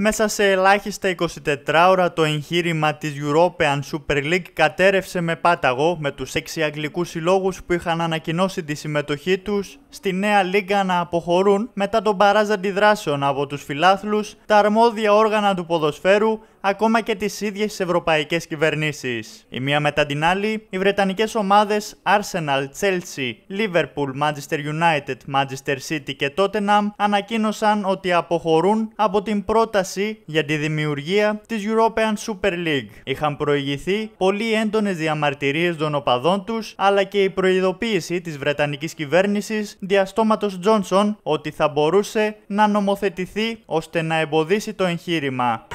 Μέσα σε ελάχιστα 24 ώρα το εγχείρημα της European Super League κατέρευσε με πάταγο με τους 6 αγγλικούς συλλόγους που είχαν ανακοινώσει τη συμμετοχή τους στη νέα λίγα να αποχωρούν μετά τον παράζ αντιδράσεων από τους φιλάθλους, τα αρμόδια όργανα του ποδοσφαίρου ακόμα και τις ίδιες τις ευρωπαϊκές κυβερνήσεις. Η μία μετά την άλλη, οι βρετανικές ομάδες Arsenal, Chelsea, Liverpool, Manchester United, Manchester City και Tottenham ανακοίνωσαν ότι αποχωρούν από την πρόταση για τη δημιουργία της European Super League. Είχαν προηγηθεί πολύ έντονες διαμαρτυρίες των οπαδών τους, αλλά και η προειδοποίηση της βρετανικής κυβέρνησης διαστόματος Johnson ότι θα μπορούσε να νομοθετηθεί ώστε να εμποδίσει το εγχείρημα.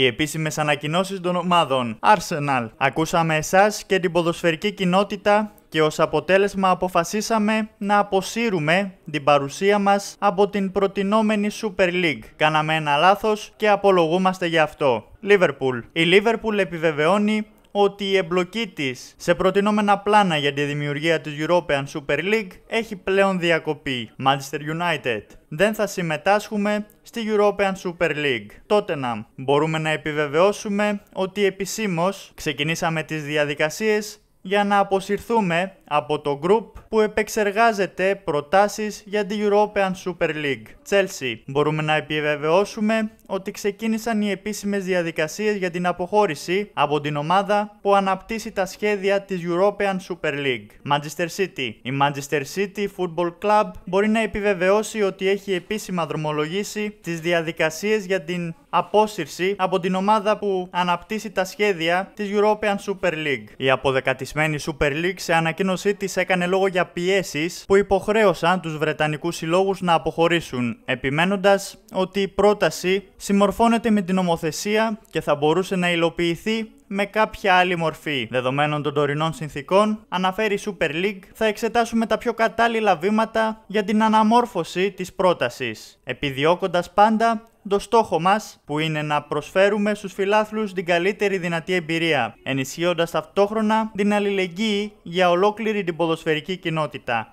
Οι επίσημες ανακοινώσεις των ομάδων Arsenal. Ακούσαμε εσάς και την ποδοσφαιρική κοινότητα και ως αποτέλεσμα αποφασίσαμε να αποσύρουμε την παρουσία μας από την προτινόμενη Super League. Κάναμε ένα λάθος και απολογούμαστε γι' αυτό. Liverpool. Η Liverpool επιβεβαιώνει ότι η εμπλοκή της σε προτινόμενα πλάνα για τη δημιουργία της European Super League έχει πλέον διακοπεί. Manchester United. Δεν θα συμμετάσχουμε στη European Super League. Τότε να μπορούμε να επιβεβαιώσουμε ότι επισήμως ξεκινήσαμε τις διαδικασίες για να αποσυρθούμε από το group που επεξεργάζεται προτάσεις για την European Super League. Chelsea. Μπορούμε να επιβεβαιώσουμε ότι ξεκίνησαν οι επίσημες διαδικασίες για την αποχώρηση από την ομάδα που αναπτύσσει τα σχέδια της European Super League. Manchester City. Η Manchester City Football Club μπορεί να επιβεβαιώσει ότι έχει επίσημα δρομολογήσει τις διαδικασίες για την απόσυρση από την ομάδα που αναπτύσσει τα σχέδια της European Super League. Η αποδεκατισμένη Super League σε ανακοίνωσή της έκανε λόγο για πιέσεις που υποχρέωσαν τους Βρετανικούς συλλόγους να αποχωρήσουν, επιμένοντας ότι η πρόταση συμμορφώνεται με την νομοθεσία και θα μπορούσε να υλοποιηθεί με κάποια άλλη μορφή. Δεδομένων των τωρινών συνθήκων, αναφέρει η Super League, θα εξετάσουμε τα πιο κατάλληλα βήματα για την αναμόρφωση της πρότασης, επιδιώκοντας πάντα το στόχο μας που είναι να προσφέρουμε στους φιλάθλους την καλύτερη δυνατή εμπειρία, ενισχύοντας ταυτόχρονα την αλληλεγγύη για ολόκληρη την ποδοσφαιρική κοινότητα.